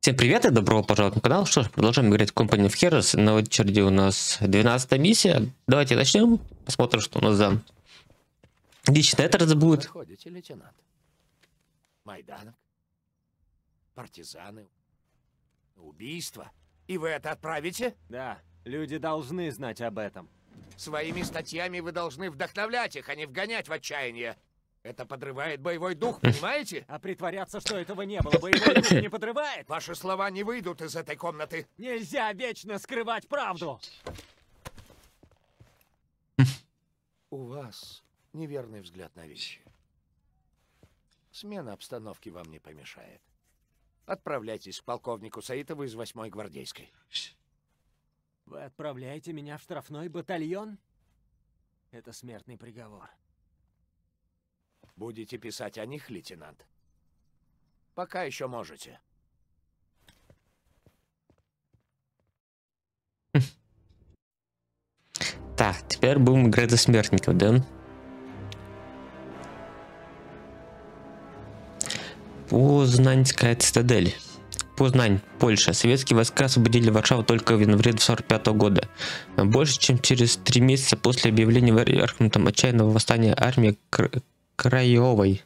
Всем привет и добро пожаловать на канал. Что ж, продолжаем играть в Company of Heroes. На очереди у нас 12 миссия. Давайте начнем. Посмотрим, что у нас за лично это будет. Заходите, лейтенант. Майданок, партизаны, убийства. И вы это отправите? Да, люди должны знать об этом. Своими статьями вы должны вдохновлять их, а не вгонять в отчаяние. Это подрывает боевой дух, понимаете? А притворяться, что этого не было, боевой дух не подрывает? Ваши слова не выйдут из этой комнаты. Нельзя вечно скрывать правду! У вас неверный взгляд на вещи. Смена обстановки вам не помешает. Отправляйтесь к полковнику Саитову из 8-й гвардейской. Вы отправляете меня в штрафной батальон? Это смертный приговор. Будете писать о них, лейтенант? Пока еще можете. Так, теперь будем играть за смертников, да? Познанская цитадель. Познань, Польша. Советские войска освободили Варшаву только в январе 1945 года. Больше чем через три месяца после объявления Верхнутом отчаянного восстания армии Краевой.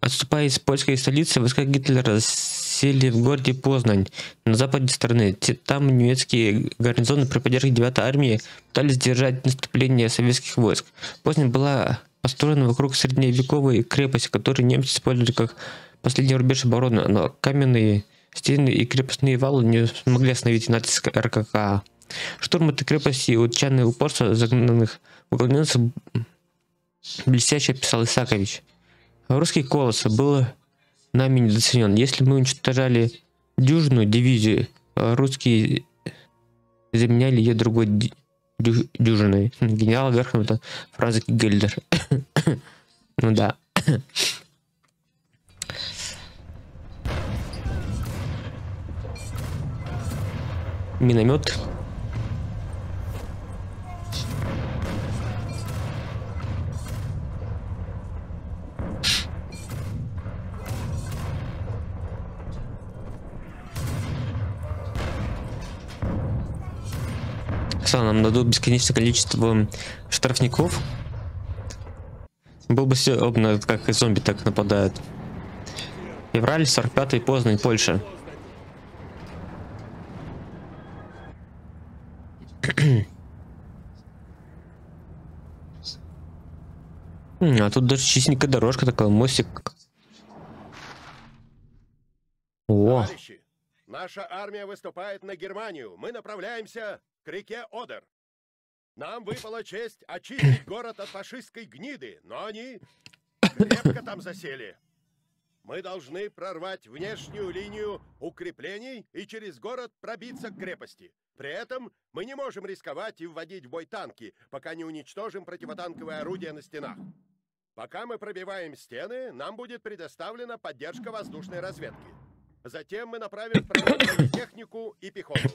Отступая из польской столицы, войска Гитлера сели в городе Познань, на западе страны. Там немецкие гарнизоны при поддержке 9 армии пытались сдержать наступление советских войск. Познань была построена вокруг средневековой крепости, которую немцы использовали как последний рубеж обороны, но каменные стены и крепостные валы не смогли остановить натиск РККА. Штурм этой крепости и отчаянное упорство загнанных уклоненцев блестяще описал Исакович. Русский колос был нами недооценен. Если мы уничтожали дюжную дивизию, русские заменяли ее другой дю дюжиной. Генерал Верховного фраза Гельдер. ну да. Миномет Что, нам дадут бесконечное количество штрафников? Был бы все удобно, как и зомби так нападают. Февраль, 45-й, Познань, Польша. а тут даже чистенькая дорожка такая, мостик. О. Наша армия выступает на Германию. Мы направляемся к реке Одер. Нам выпала честь очистить город от фашистской гниды, но они крепко там засели. Мы должны прорвать внешнюю линию укреплений и через город пробиться к крепости. При этом мы не можем рисковать и вводить в бой танки, пока не уничтожим противотанковые орудия на стенах. Пока мы пробиваем стены, нам будет предоставлена поддержка воздушной разведки. Затем мы направим технику и пехоту.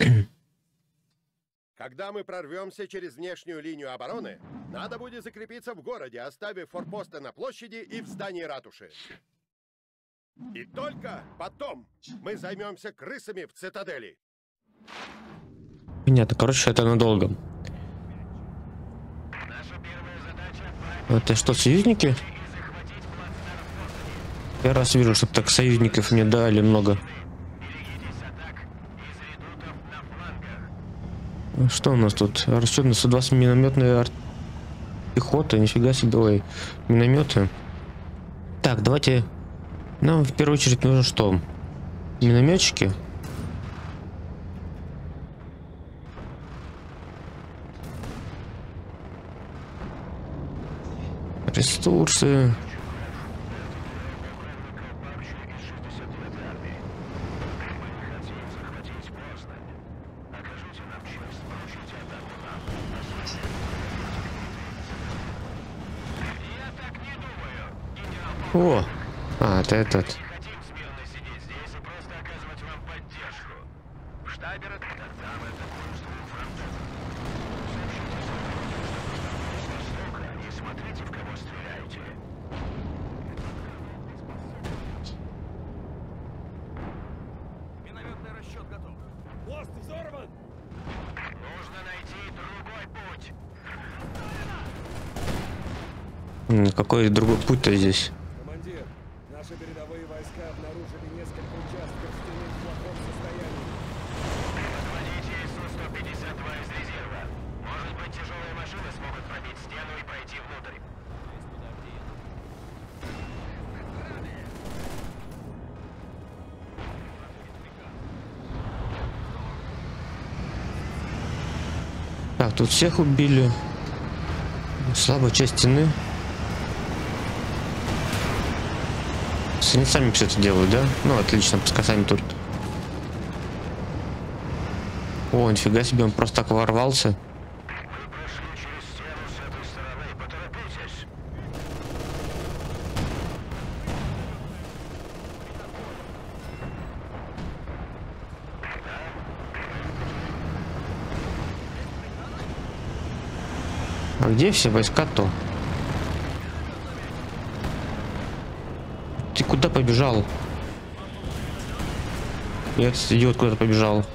Когда мы прорвемся через внешнюю линию обороны, надо будет закрепиться в городе, оставив форпосты на площади и в здании ратуши. И только потом мы займемся крысами в цитадели. Понятно, короче, это надолго. Это что, союзники? Я раз вижу, чтобы так союзников мне дали много. Что у нас тут? Расчет на 120 минометная ар... пехота, нифига себе, ой, минометы. Так, давайте... Нам в первую очередь нужно что? Минометчики? Ресурсы. О! А, это этот. Мост взорван! Нужно найти другой путь. М, Какой другой путь-то здесь? Тут всех убили. Слабая часть стены. Они сами все это делают, да? Ну, отлично, пускай сами тут. О, нифига себе, он просто так ворвался. Вы прошли через стену с этой стороны. Поторопитесь. А где все войска-то? Ты куда побежал? Этот идиот куда-то побежал.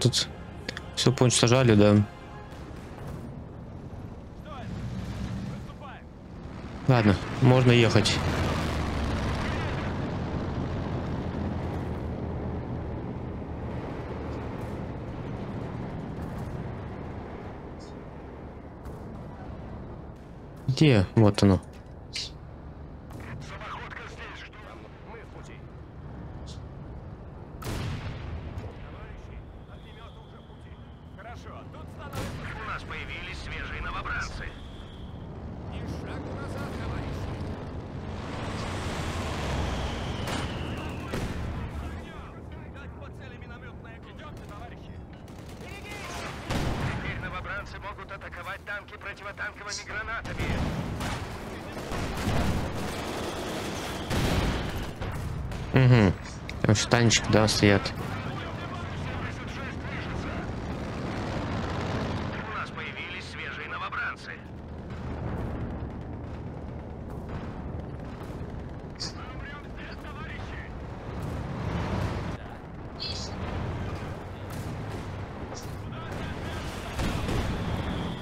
Тут все поуничтожали, да. Ладно, можно ехать. Где? Вот оно. Самоходка здесь. Что? Мы в пути. Хорошо, тут становится... У нас появились свежие новобранцы. Ни шагу назад, товарищи. Дать по цели минометная. Идемте, товарищи. Теперь новобранцы могут атаковать танки противотанковыми гранатами. Угу. Там еще танчик, да, стоят. У нас появились свежие новобранцы.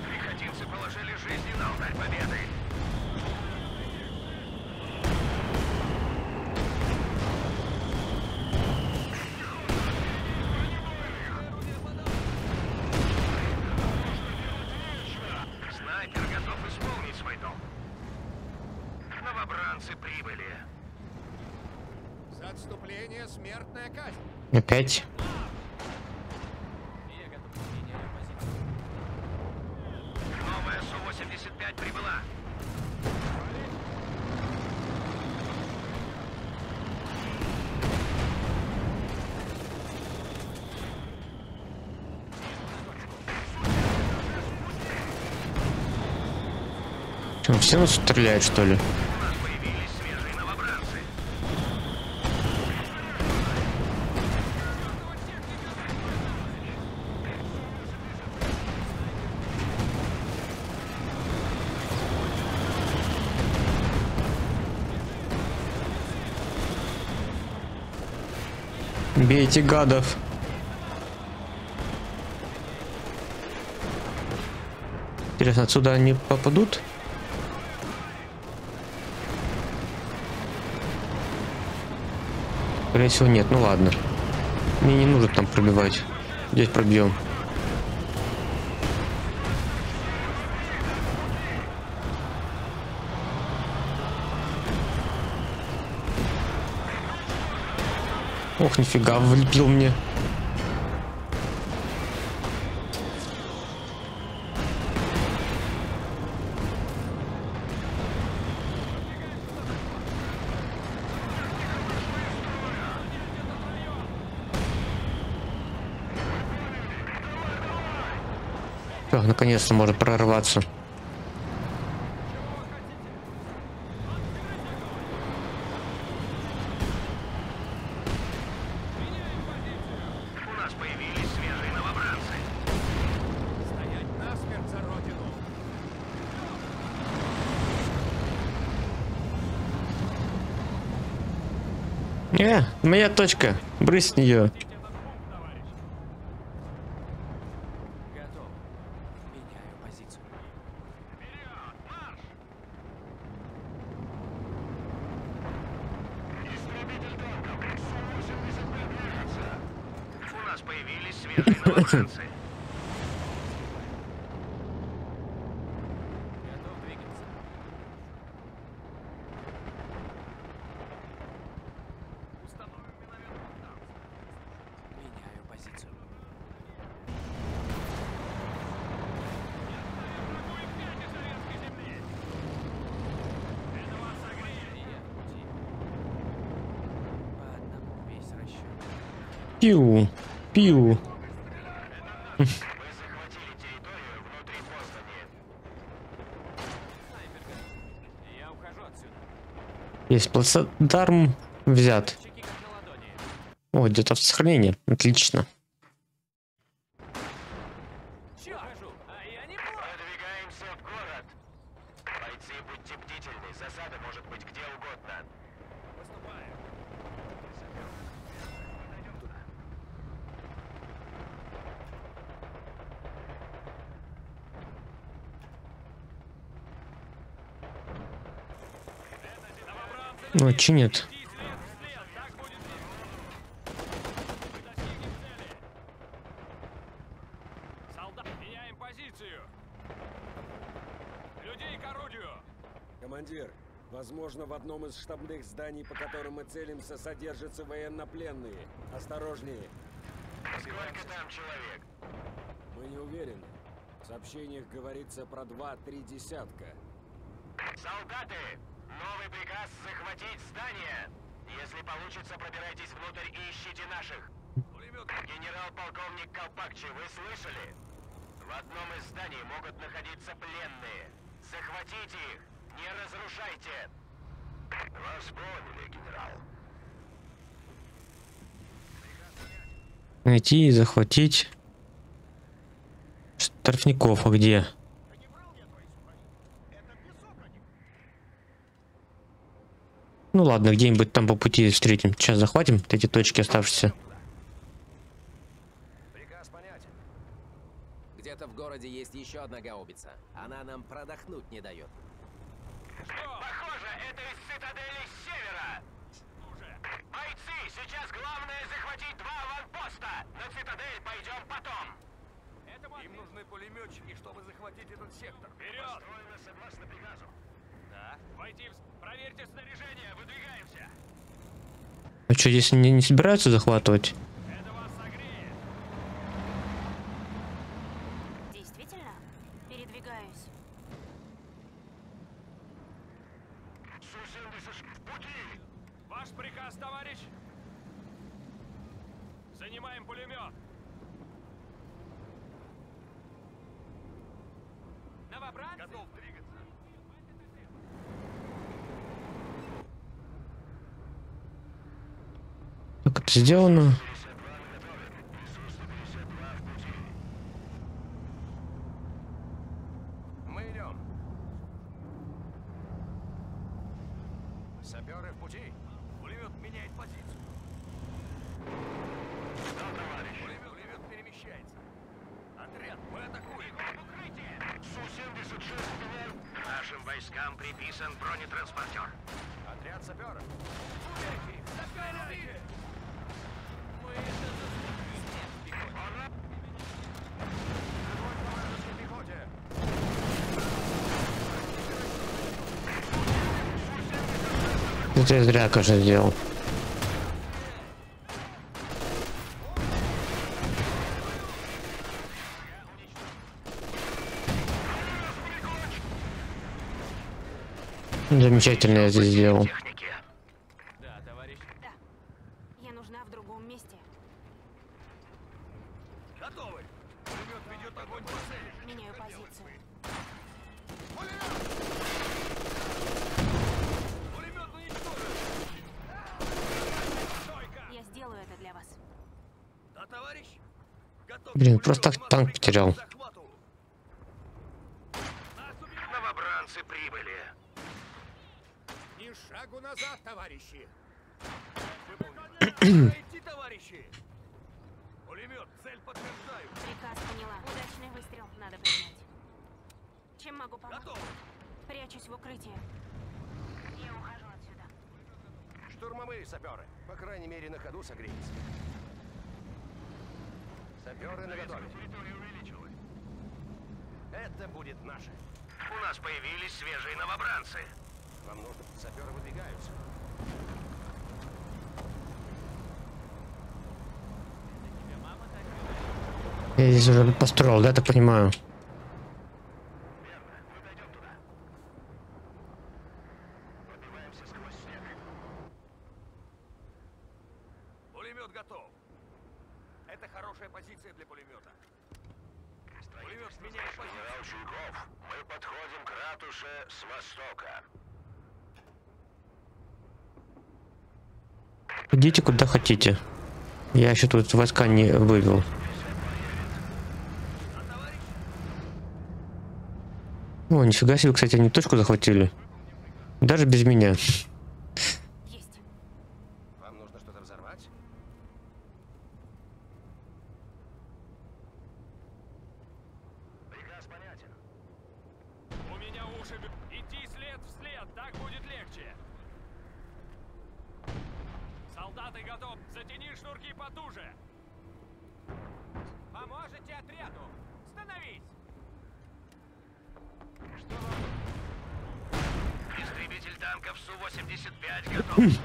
Пехотинцы положили жизни на алтарь победы. Снайпер готов исполнить свой долг. Новобранцы прибыли. За отступление смертная казнь. Опять? Новая Су-85 прибыла. Что, все нас стреляют, что ли? Бейте гадов. Интересно, отсюда они попадут? Скорее всего нет, ну ладно. Мне не нужно там пробивать. Здесь пробьем. Ох, нифига, влепил мне. Всё, наконец-то можно прорваться. Э, моя точка. Брысь с нее. Готов. Меняю позицию. Истребитель танков. Су-85 движется. У нас появились свежие новобранцы. Готов двигаться. Меняю позицию. Я в пути. По одному весь расчет. Пиу. Пиу. Вы захватили территорию внутри Бостона. Снайпер готов. Я ухожу отсюда. Есть плацдарм взят. О, где-то в сохранении. Отлично. Чё? Ухожу. А я не против. Продвигаемся в город. Бойцы, будьте бдительны. Засада может быть где угодно. Поступаю. Ну, чинит. Солдат, меняем позицию. Людей к орудию. Командир, возможно, в одном из штабных зданий, по которым мы целимся, содержатся военнопленные. Осторожнее. Сколько там человек? Мы не уверены. В сообщениях говорится про два-три десятка. Солдаты! Новый приказ захватить здание! Если получится, пробирайтесь внутрь и ищите наших. Генерал-полковник Колпакчи, вы слышали? В одном из зданий могут находиться пленные. Захватите их! Не разрушайте! Вас поняли, генерал. Найти и захватить. Штрафников, а где? Ну ладно, где-нибудь там по пути встретим. Сейчас захватим эти точки оставшиеся. Приказ понятен. Где-то в городе есть еще одна гаубица. Она нам продохнуть не дает. Похоже, это из цитадели с севера. Бойцы, сейчас главное захватить два аванпоста. На цитадель пойдем потом. Им нужны пулеметчики, чтобы захватить этот сектор. Вперед! Построено согласно приказу. Да. Войти в... Проверьте снаряжение, выдвигаемся. А что, здесь не, не собираются захватывать? Это вас согреет. Действительно? Передвигаюсь. Су-70 в пути. Ваш приказ, товарищ? Занимаем пулемет. Новобранцы? Готов двигаться. Как это сделано? Мы идем. Саперы в пути. Пулемет меняет позицию. Пулемет, пулемет перемещается. Отряд, мы атакуем. Су-76 меняет. Нашим войскам приписан бронетранспортер. Отряд саперов. Уверьте, закаряйте! Мы это Огонь по вражеской пехоте. Я зря, конечно, сделал. Замечательно я здесь сделал. Да, товарищ. Да. Я нужна в другом месте. Готовы. Пулемет ведет Ведет огонь по цели. Меняю позицию. Пулемет уничтожен. Стойка. Я сделаю это для вас. Да, товарищ. Готов. Блин, просто так танк потерял. Новобранцы прибыли. Ни шагу назад, товарищи! Идти, товарищи. Пулемет, цель подтверждаю. Приказ поняла. Удачный выстрел. Надо принять. Чем могу помочь? Готов. Прячусь в укрытие. Я ухожу отсюда. Штурмовые саперы. По крайней мере, на ходу согреются. Саперы на. Это будет наше. У нас появились свежие новобранцы. Вам нужно... Саперы выдвигаются. Я здесь уже построил, да, так понимаю? Пулемет готов. Это хорошая позиция для пулемета. Пулемет меняет Чуйков, мы подходим к ратуше с востока. Идите куда хотите. Я еще тут войска не вывел. О, нифига себе, кстати, они точку захватили. Даже без меня. Есть. Вам нужно что-то взорвать? Приказ понятен. У меня уши... б- Идти след в след, так будет легче. Солдаты готов. Затяни шнурки потуже. Поможете отряду. Становись. Истребитель танков Су-85 готов.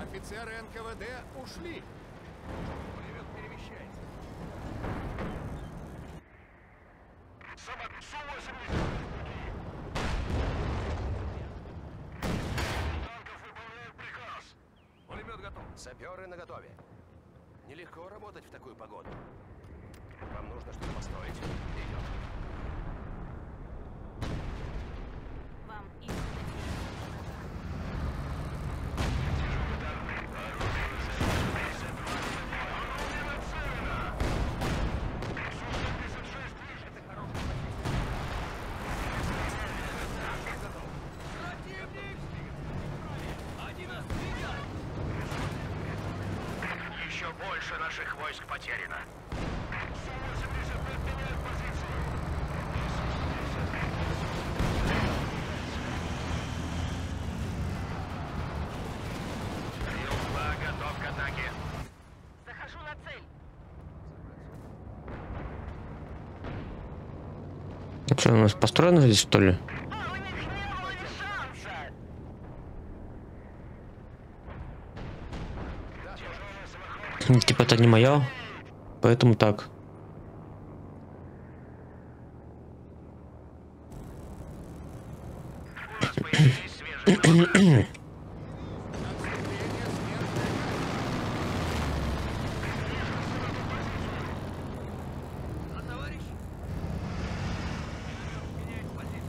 Офицеры НКВД ушли. Пулемет перемещается. Собак Су-80. Танков выполняют приказ. Пулемет готов. Саперы наготове. Нелегко работать в такую погоду. Вам нужно что-то построить? Идем. Вам и сюда Они нас видят. Еще больше наших войск потеряно. Су-85 меняет позицию. Ил-2 готов к атаке. Захожу на цель. Это что, у нас построено здесь, что ли? А у них не было ни шанса. Типа это не моя, поэтому так. Появились свежие новобранцы. А товарищ? Меняет позицию.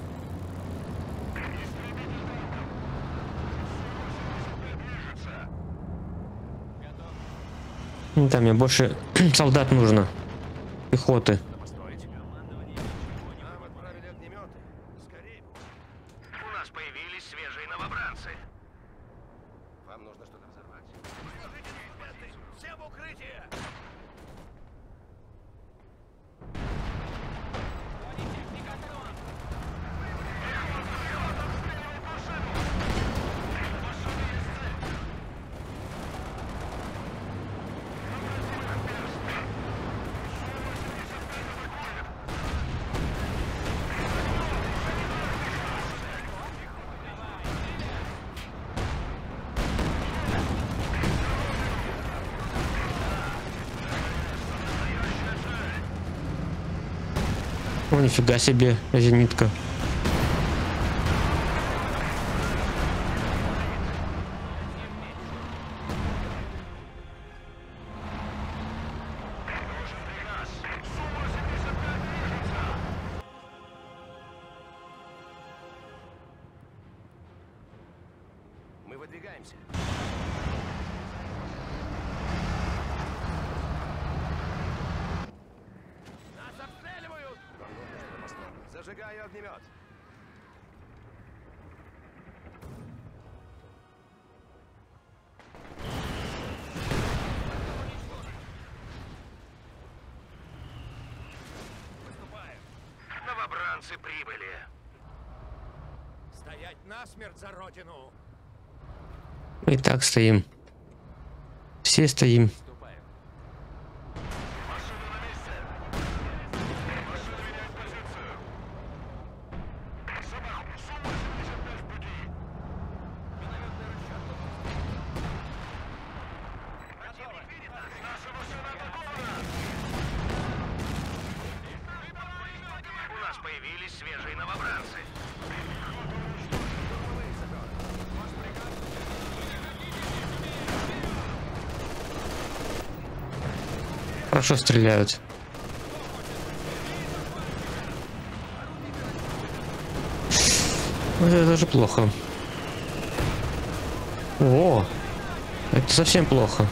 Там мне больше солдат нужно. Пехоты. Нифига себе, зенитка. Мы выдвигаемся. Зажигаю огнемет. Новобранцы прибыли. Стоять насмерть за родину! Мы и так стоим. Все стоим. У нас появились свежие новобранцы. Хорошо стреляют. Вот Это даже плохо. О, это совсем плохо.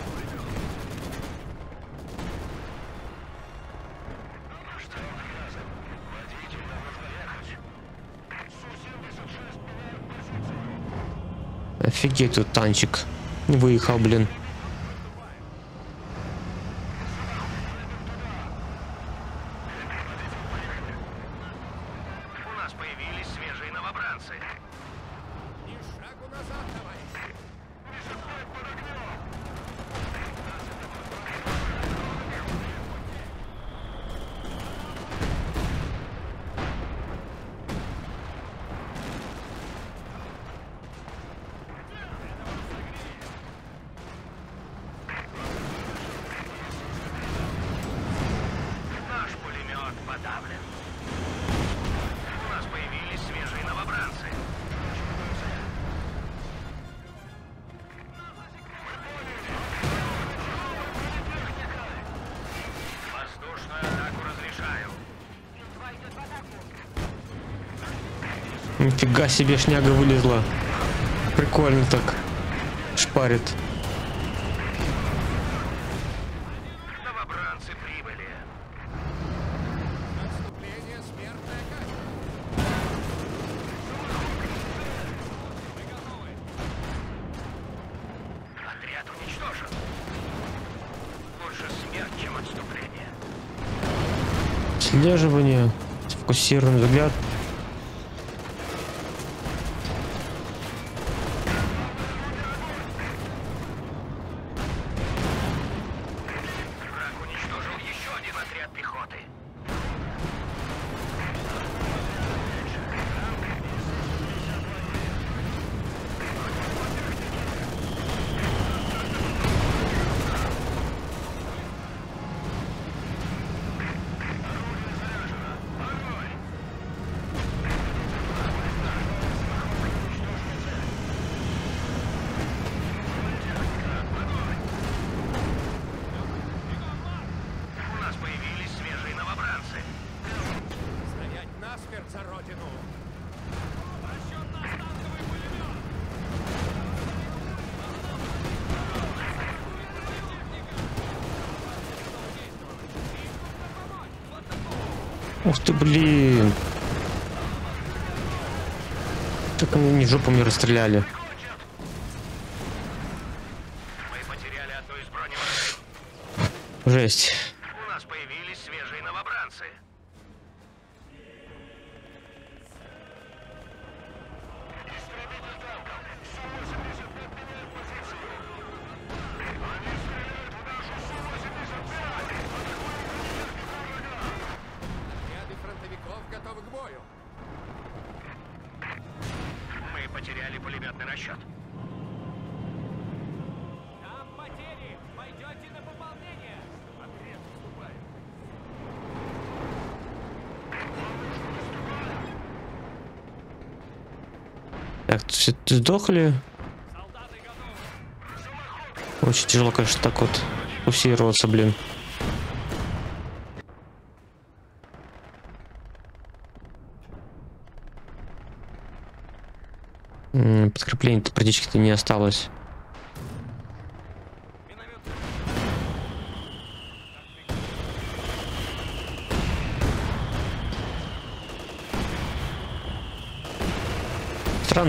Офигеть, тут танчик. Выехал, блин. У нас появились свежие новобранцы. Ни шагу назад, товарищ! Наш пулемет подавлен. У нас появились свежие новобранцы. Воздушную атаку разрешаю. Нифига себе шняга вылезла. Прикольно так. Шпарит. Новобранцы прибыли. Отступление смертная казнь! Отряд уничтожен. Лучше смерть, чем отступление. Слеживание. Сфокусированный взгляд. Враг уничтожил еще один отряд пехоты. У нас появились свежие новобранцы. Стоять насмерть за родину! Ух ты, блин. Так они жопу мне расстреляли. Жесть. Сдохли. Очень тяжело, конечно, так вот фокусироваться, блин. М, Подкреплений-то практически не осталось.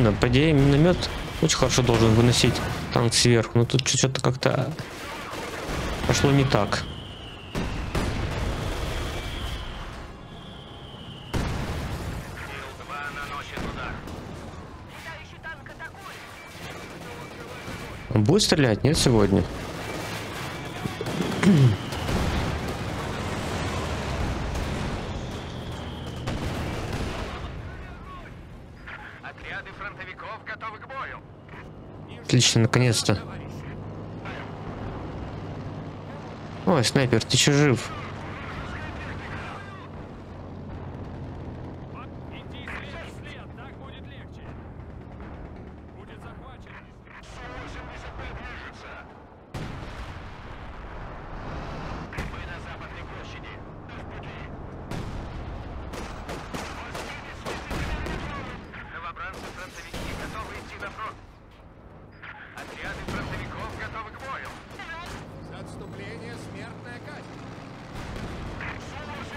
Странно, по идее миномет очень хорошо должен выносить танк сверху, но тут что-то как-то пошло не так. Ил-2 наносит удар. Летающий танк атакует. Он будет стрелять? Нет сегодня? Отряды фронтовиков готовы к бою. Отлично, наконец-то. Ой, снайпер, ты еще жив? Иди след в след, так будет легче. Будет захвачен. Мы на Западной площади. В пути. Новобранцы-фронтовики готовы идти на фронт. Отряды фронтовиков готовы к бою. За отступление смертная казнь.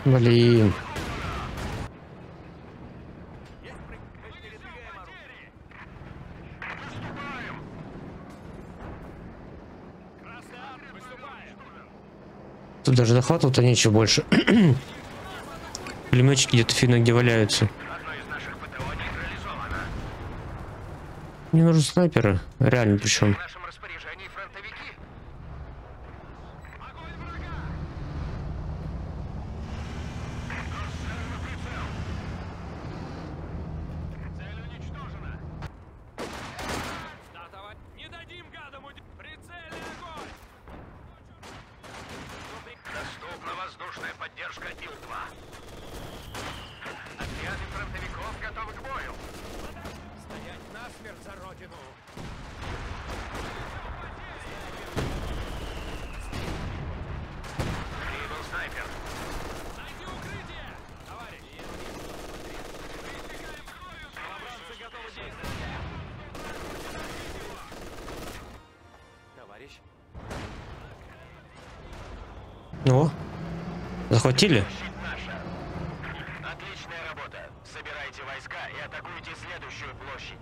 Блин. Тут даже захватывать-то нечего больше. Пулеметчики где-то финно где валяются. Мне нужны снайперы. Реально причем нашем распоряжении фронтовики. Огонь врага! Цель уничтожена. Стартовать. Не дадим гадам уйти. Прицельный огонь. Доступна воздушная поддержка Ил-2. Отряды фронтовиков готовы к бою. Стоять насмерть за родину. Прибыл снайпер. Найди укрытие. Товарищ. Истекаем кровью. Новобранцы готовы действовать. Товарищ. О, захватили? Отличная работа. Собирайте войска и атакуйте следующую площадь.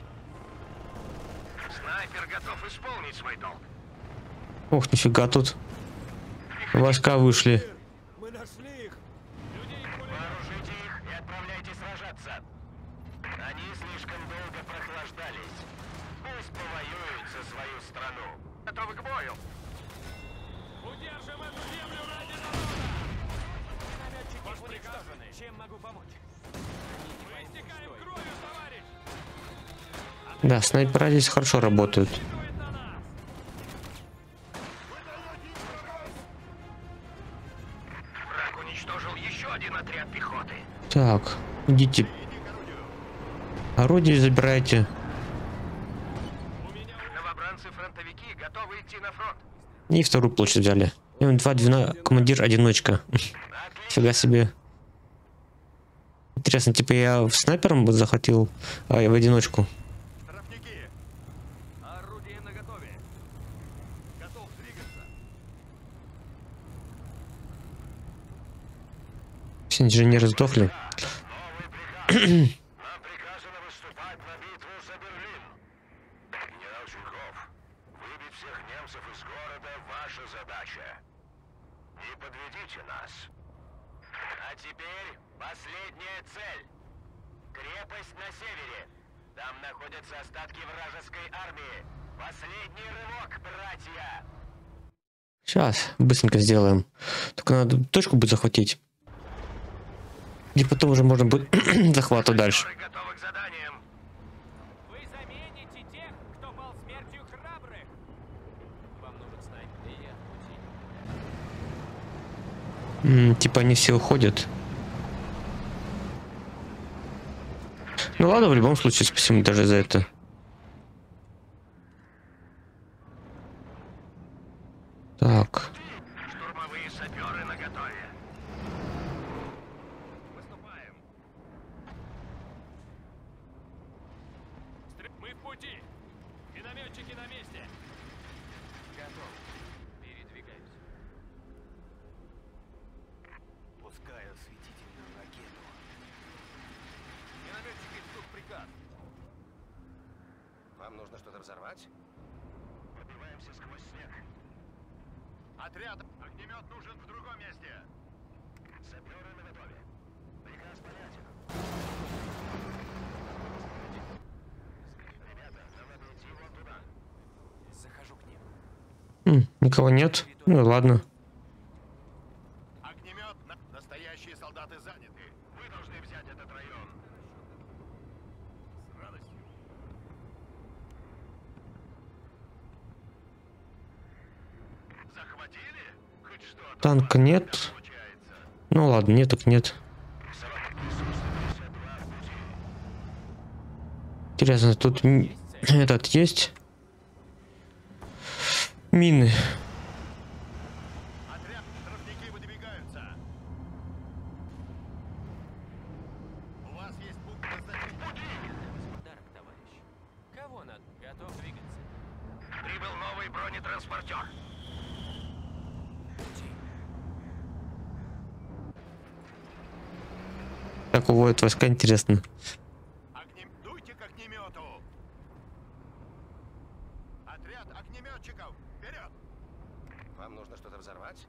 Снайпер готов исполнить свой долг. Ох, нифига тут. Войска вышли. Снайпера здесь хорошо работают. Так, идите. Орудие забирайте. Новобранцы-фронтовики готовы идти на фронт. И вторую площадь взяли. М2 двина... командир одиночка. Фига себе. Интересно, типа я в снайпером захватил, а я в одиночку. Штрафники, Орудие наготове. Готов двигаться. Все инженеры сдохли. новый приказ. Нам приказано выступать на битву за Берлин. Генерал Чульков, выбить всех немцев из города – ваша задача. Не подведите нас. А теперь последняя цель. Крепость на севере. Там находятся остатки вражеской армии. Последний рывок, братья! Сейчас, быстренько сделаем. Только надо точку будет захватить. И потом уже можно будет захватывать дальше. М, типа они все уходят. Ну ладно, в любом случае, спасибо даже за это. Так. Штурмовые саперы наготове. Выступаем. Стр- Мы в пути! Минометчики на месте! Готов. Передвигаюсь. Пускаю осветительную ракету. Минометчики ждут приказ. Вам нужно что-то взорвать? Пробиваемся сквозь снег. Отряд! Огнемет нужен в другом месте. Саперы на готове. Приказ понятен. Ребята, нам надо идти вон туда. Захожу к ним. М, никого нет. Ну ладно. Огнемет! на- Настоящие солдаты заняты. Вы должны взять этот район. С радостью. Захватили? Хоть что-то. Танка нет. Ну ладно, нет так нет. Интересно, тут этот есть? Мины. Отряд, штрафники выдвигаются. У вас есть пункт назначения. Подарок, товарищ. Кого надо? Готов двигаться. Прибыл новый бронетранспортер. Как уводят войска, интересно. Огнем... Дуйте к огнемету. Отряд огнеметчиков. Вперед! Вам нужно что-то взорвать?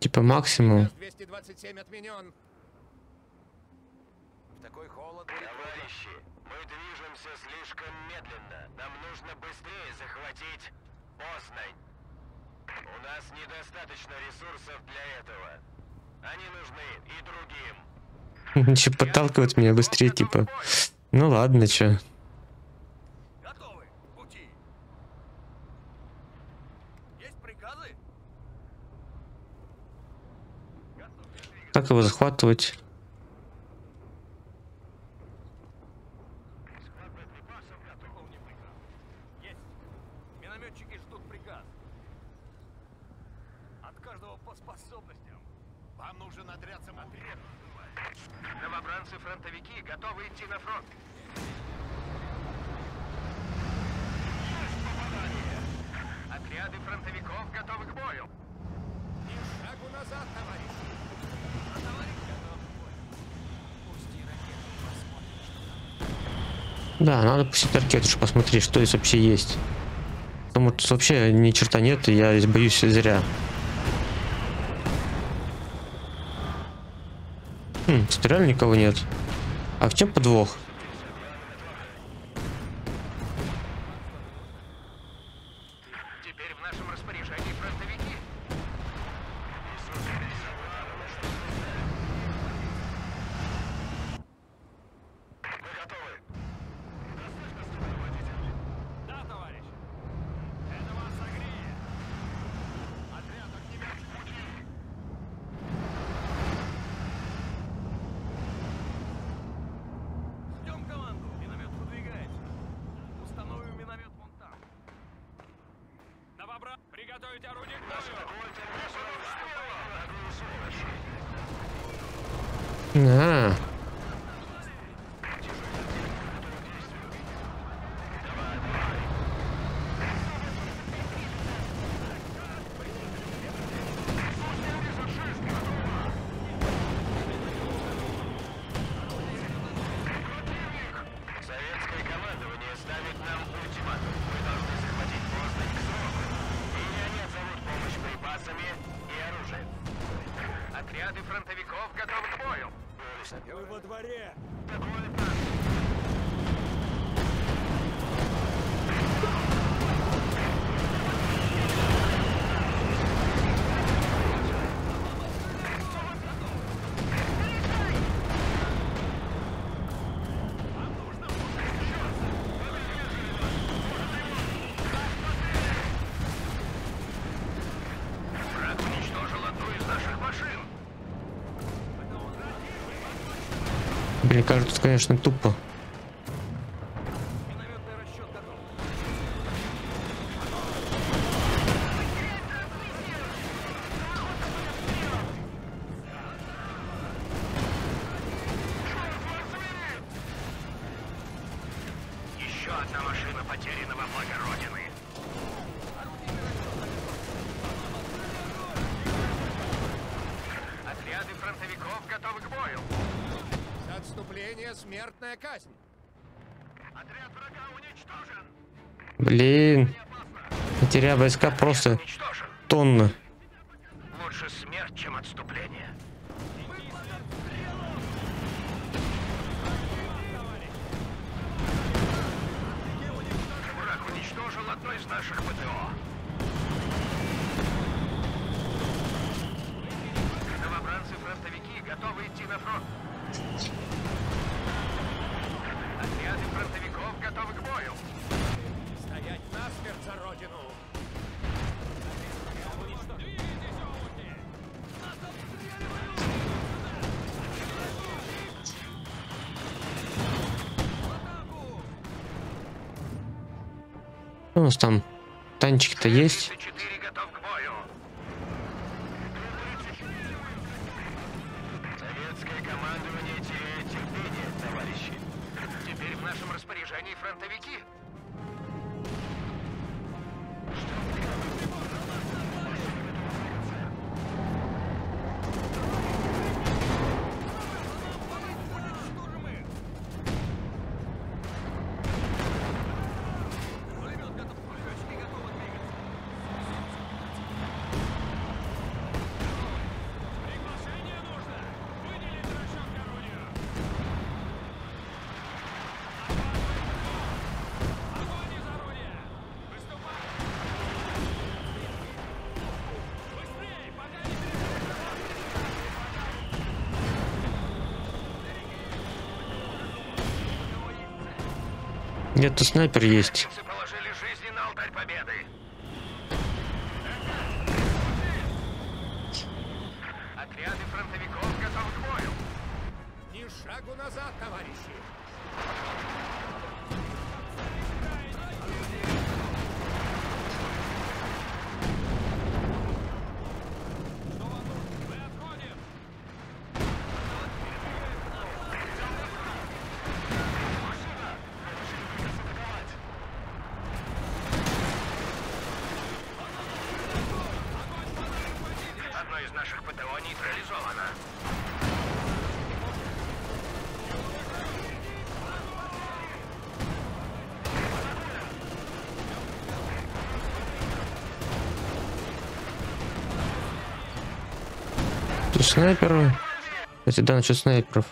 Типа максимум. 227 отменен. В такой холод. Товарищи, мы движемся слишком медленно. Нам нужно быстрее захватить Познань. У нас недостаточно ресурсов для этого. Они нужны и другим. Еще подталкивают меня быстрее, типа. Ну ладно, чё. Готовы? В Пути. Есть приказы? Как его захватывать? Минометчики ждут приказ. Каждого по способностям. Вам нужен отряд самоубийц. Новобранцы-фронтовики готовы идти на фронт. Есть попадание! Отряды фронтовиков готовы к бою. Ни шагу назад, товарищ. А товарищ готов. Пусти ракету, посмотрим, что Да, надо пустить ракету, чтобы посмотреть, что здесь вообще есть. Потому что вообще ни черта нет, и я боюсь зря. Хм, реально никого нет. А в чем подвох? Теперь в нашем распоряжении фронтовики. Мы готовы. Да, товарищ. Это вас согреет. Отряд огнемет в пути. Ждем команду. Миномет выдвигается. Установим миномет вон там. Новобра... Приготовить орудие к бою. А, Советское кажется, конечно, тупо. Еще одна машина потеряна во благородии. За отступление смертная казнь. Отряд врага уничтожен. Блин. Потеря войска просто Уничтожен. тонны. Лучше смерть, чем отступление. Враг уничтожил одно из наших ПТО. Новобранцы-фронтовики готовы идти на фронт. Отряды фронтовиков готовы к бою. Стоять насмерть за родину. У нас там танчики-то есть. Где-то снайпер есть. Немцы положили жизни на алтарь победы. Отряды фронтовиков готовы к бою. Ни шагу назад, товарищи. Одно из наших ПТО нейтрализовано. Тут снайперы. Кстати, да, насчет снайперов.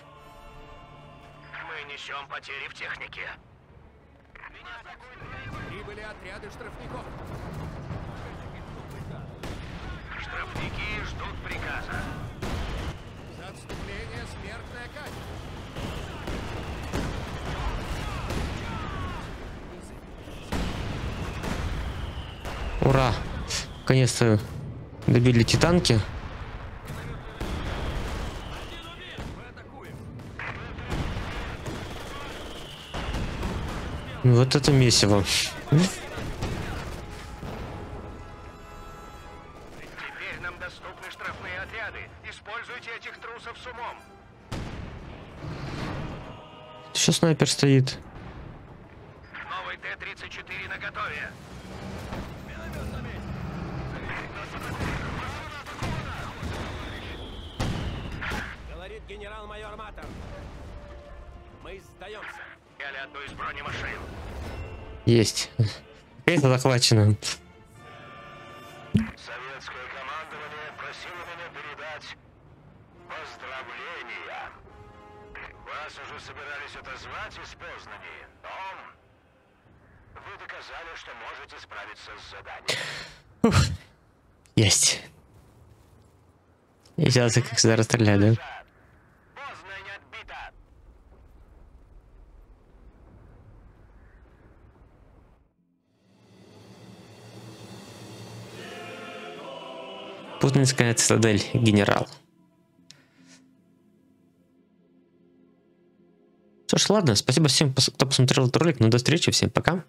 Наконец-то добили титанки. Вот это месиво. Теперь нам доступны штрафные отряды. Используйте этих трусов с умом. Еще снайпер стоит. Новый Т-34 на готове. Говорит генерал-майор Матер. Мы сдаемся. Взяли одну из бронемашин. Есть. Это захвачено. Советское командование просило меня передать поздравления. Вас уже собирались отозвать из Познани, но вы доказали, что можете справиться с заданием. Есть. И сейчас их как всегда. Познань отбита. Путинская цитадель, генерал. Что ж, ладно, спасибо всем, кто посмотрел этот ролик. Ну, до встречи, всем пока.